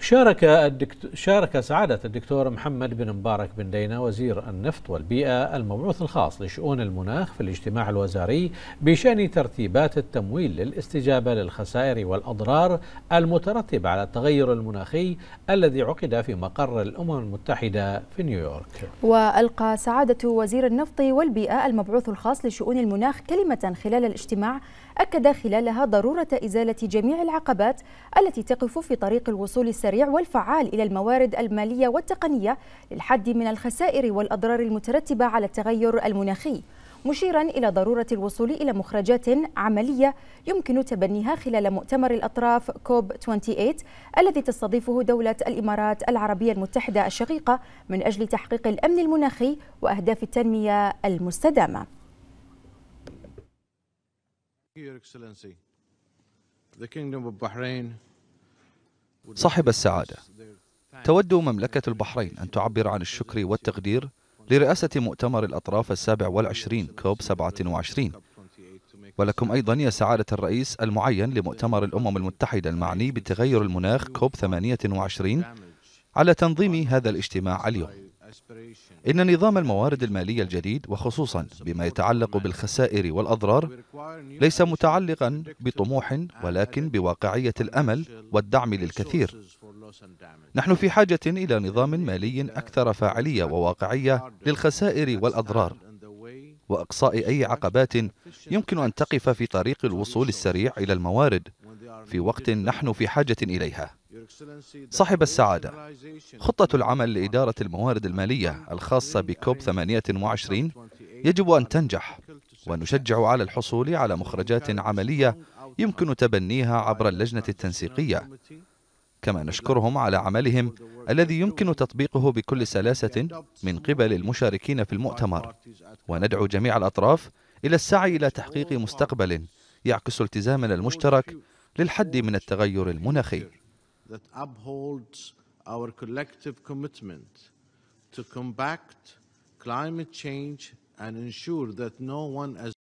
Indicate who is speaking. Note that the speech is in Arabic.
Speaker 1: شارك الدكتور شارك سعادة الدكتور محمد بن مبارك بن دينا وزير النفط والبيئة المبعوث الخاص لشؤون المناخ في الاجتماع الوزاري بشأن ترتيبات التمويل للاستجابة للخسائر والأضرار المترتبة على التغير المناخي الذي عقد في مقر الأمم المتحدة في نيويورك.
Speaker 2: وألقى سعادة وزير النفط والبيئة المبعوث الخاص لشؤون المناخ كلمة خلال الاجتماع أكد خلالها ضرورة إزالة جميع العقبات التي تقف في طريق الوصول السريع والفعال إلى الموارد المالية والتقنية للحد من الخسائر والأضرار المترتبة على التغير المناخي مشيرا إلى ضرورة الوصول إلى مخرجات عملية يمكن تبنيها خلال مؤتمر الأطراف كوب 28 الذي تستضيفه دولة الإمارات العربية المتحدة الشقيقة من أجل تحقيق الأمن المناخي وأهداف التنمية المستدامة.
Speaker 3: صاحب السعادة. تود مملكة البحرين أن تعبر عن الشكر والتقدير لرئاسة مؤتمر الأطراف السابع والعشرين كوب 27 ولكم أيضا يا سعادة الرئيس المعين لمؤتمر الأمم المتحدة المعني بتغير المناخ كوب 28 على تنظيم هذا الاجتماع اليوم. إن نظام الموارد المالية الجديد وخصوصا بما يتعلق بالخسائر والأضرار ليس متعلقا بطموح ولكن بواقعية الأمل والدعم للكثير. نحن في حاجة إلى نظام مالي أكثر فاعلية وواقعية للخسائر والأضرار وإقصاء أي عقبات يمكن أن تقف في طريق الوصول السريع إلى الموارد. في وقت نحن في حاجة إليها. صاحب السعادة خطة العمل لإدارة الموارد المالية الخاصة بكوب 28 يجب أن تنجح ونشجع على الحصول على مخرجات عملية يمكن تبنيها عبر اللجنة التنسيقية. كما نشكرهم على عملهم الذي يمكن تطبيقه بكل سلاسة من قبل المشاركين في المؤتمر. وندعو جميع الأطراف إلى السعي إلى تحقيق مستقبل يعكس التزامنا المشترك للحد من التغير المناخي.
Speaker 4: That upholds our collective commitment to combat climate change and ensure that no one as